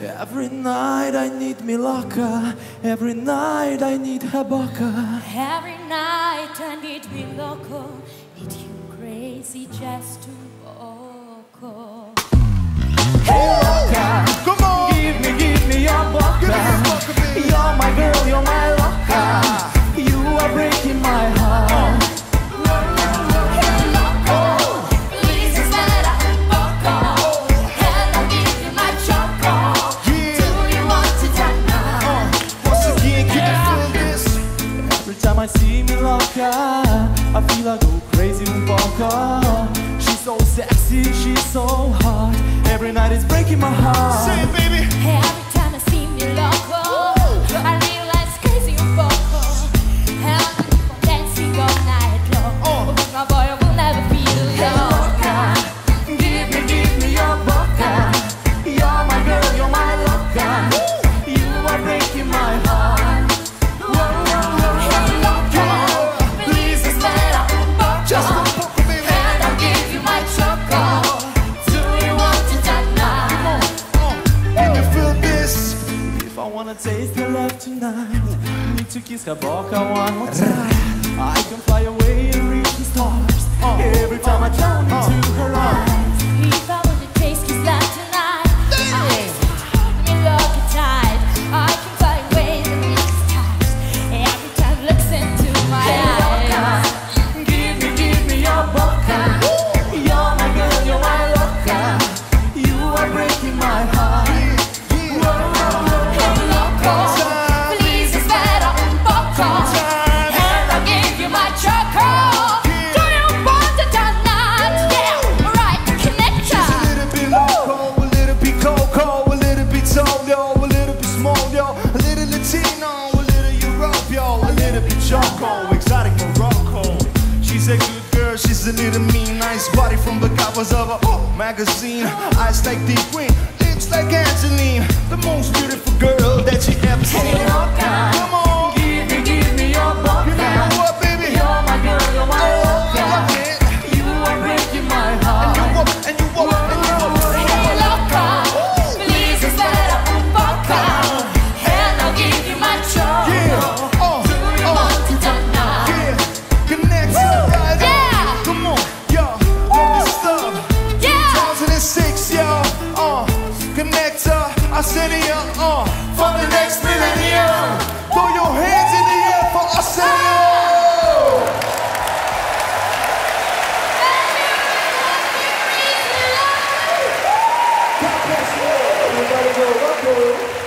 Every night I need Milaka, every night I need Habaka. Every night I need milaka. need you crazy just to time I see Milaka, I feel I go crazy with Baka. She's so sexy, she's so hot. Every night is breaking my heart. Say it, baby. Hey, every time I see me Milaka. I wanna taste your love tonight. Need to kiss her boca one more time. I can fly away Morocco, exotic Morocco. She's a good girl, she's a little mean, nice body from the covers of a magazine. Eyes like the queen, lips like Angeline, the most millennium, uh, for the next millennium. Throw your hands in the air for Arsenium. Thank you.